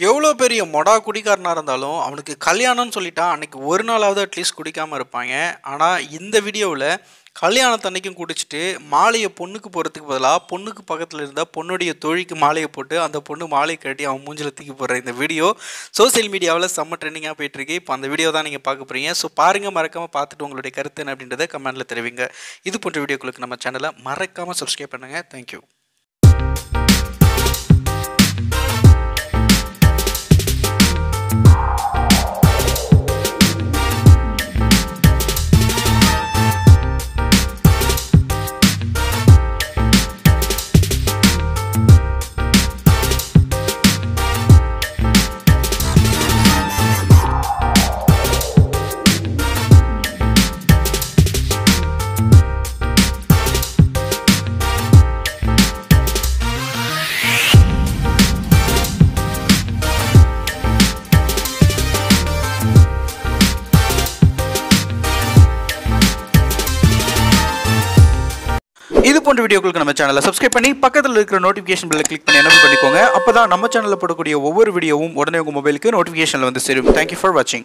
எவ்வளோ பெரிய மொடா குடிக்காரனாக இருந்தாலும் அவனுக்கு கல்யாணம்னு சொல்லிட்டா அன்னைக்கு ஒரு நாளாவது அட்லீஸ்ட் குடிக்காமல் இருப்பாங்க. ஆனால் இந்த வீடியோவில் கல்யாணத்தன்னைக்கும் குடிச்சிட்டு மாலையை பொண்ணுக்கு போகிறதுக்கு பதிலாக பொண்ணுக்கு பக்கத்தில் இருந்தால் பொண்ணுடைய தொழிலுக்கு மாலையை போட்டு அந்த பொண்ணு மாலையை கட்டி அவன் மூஞ்சில் தூக்கி போடுற இந்த வீடியோ சோசியல் மீடியாவில் செம்ம ட்ரெண்டிங்காக போயிட்டுருக்கு இப்போ அந்த வீடியோ தான் நீங்கள் பார்க்க போகிறீங்க ஸோ பாருங்கள் மறக்காமல் பார்த்துட்டு உங்களுடைய கருத்து என்ன அப்படின்றத கமெண்ட்டில் தெரிவிங்க. இது போன்ற வீடியோக்களுக்கு நம்ம சேனலை மறக்காமல் சப்ஸ்கிரைப் பண்ணுங்கள் தேங்க்யூ இது போன்ற வீடியோக்களுக்கு நம்ம சேனலை சப்ஸ்கிரைப் பண்ணி பக்கத்தில் இருக்கிற நோட்டிஃபிகேஷன் பில்லை கிளிக் பண்ணி என்ன பண்ணிக்கோங்க. அப்போ தான் நம்ம சேனலில் போடக்கூடிய ஒவ்வொரு வீடியோவும் உடனே உங்கள் மொபைலுக்கு நோட்டிஃபிகேஷனில் வந்து சேரும். தேங்க்யூ ஃபார் வாட்சிங்